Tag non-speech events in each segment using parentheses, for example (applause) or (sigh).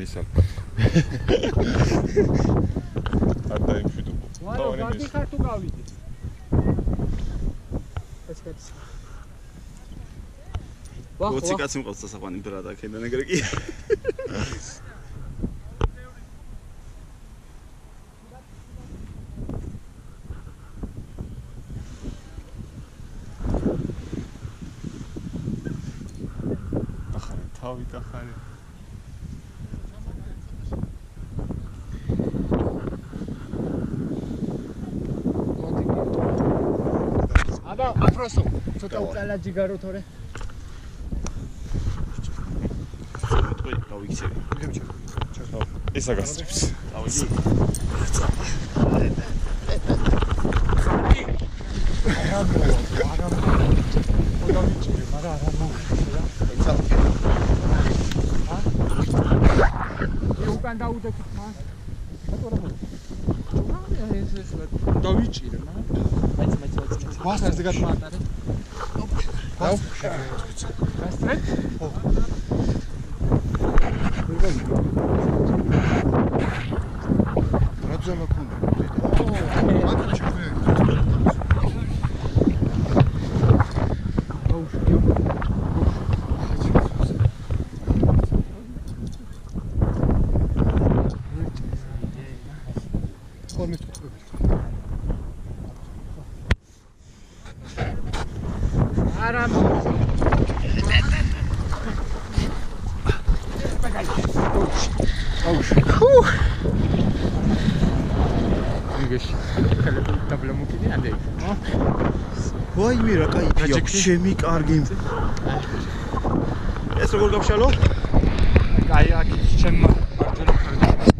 მისალ. (laughs) არ დაიმშვიდო. დავარე მის. ვარ თუ გავიდე. ეს კაცი. ვახ, ოცი კაცი მყავს დასაყვანი ბრად აქედან ეგრე კი. თავი დახარე. უფროსო, ცოტა უწალა ჯიგარო თორე. მეტყვი გავიქცევი. ვიღებ ჩერ. ეს აგასწრებს. დავიჯი. ხალი. არა, არა. გადავიჭირე, მაგრამ არა მოუწია. ეცალკე. ა? უკან დაუდოთ მან. რა თქმა უნდა. დავიჭირე, მაგრამ Костер зэгээд маадаг. Костер. Костер. Хөөе. ვაიმე რა кайფი აქვს ჩემი კარგი. ეს როგორ გავშალო? აი აქ ჩემმა მართლა კარგი.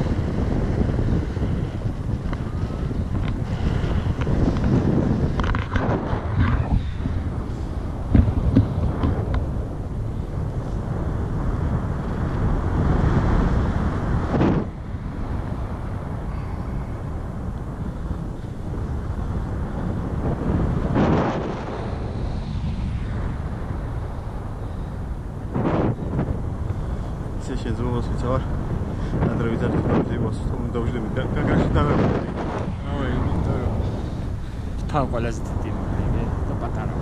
ისე შეძლოს ვიცავარ ადრევიდან ხდებოდა დაუჯდები გაგაში დავერდი რავი იმიტომ თან ყველაზე დიდი მაგარი და პატარა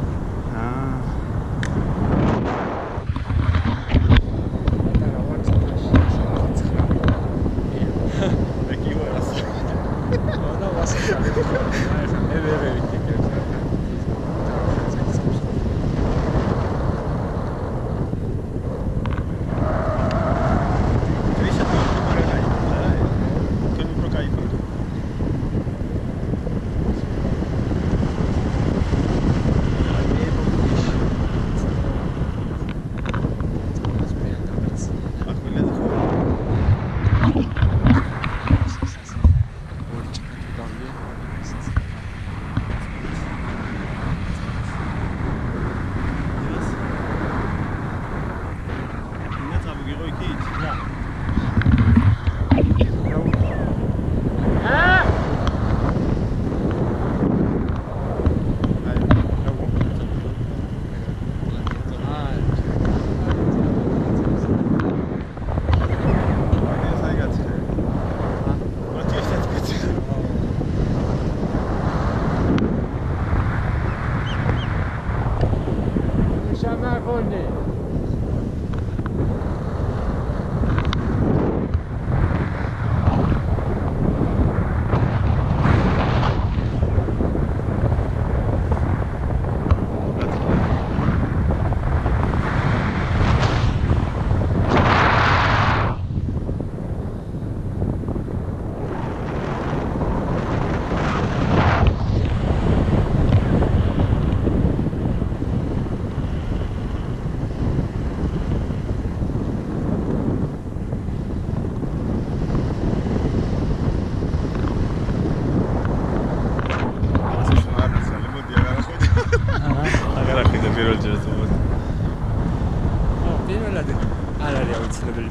it.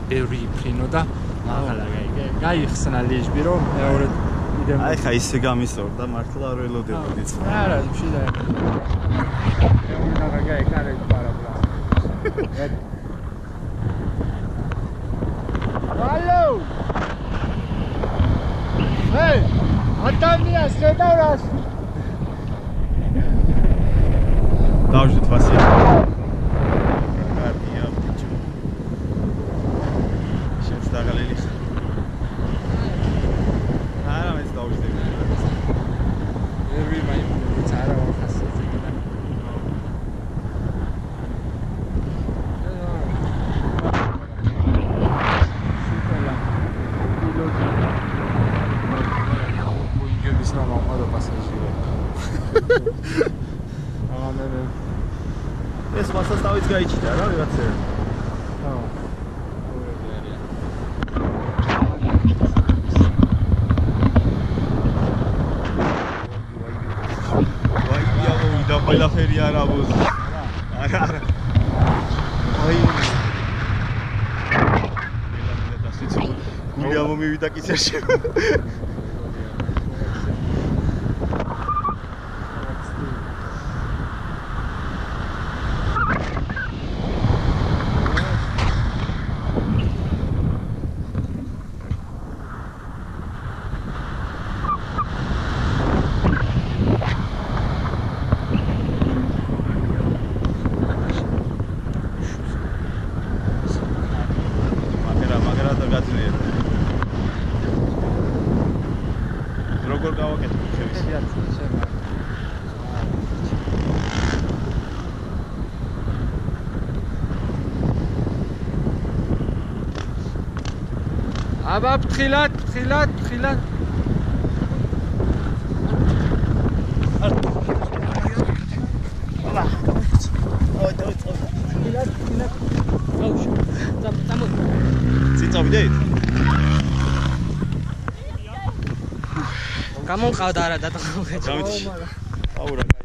გაიგონო და ახლა გაიგე. გაიხსნა ლიჟბი რომ მეორე კიდე აი ხა ისე გამისორ და მართლა არ ველოდებოდი ცა. არა, შიდა. მეორე და გაიგე, პარაბლა. ალო! ჰეი! ადამიანს შედავრას დავждეთ ვასია. ეს მასასტავიც გაიჩიტა რა ვიღაცე. ხო. ვაი, დიავო, ყველაფერი არ აბოზ. არა, არა. აი. გული ამომივიდა კიცერში. აბა ფთხილად, ფთხილად, ფთხილად. წიწავიდეთ? გამონყავდა არა დათხოვეთ. გამიჩი. აუ რა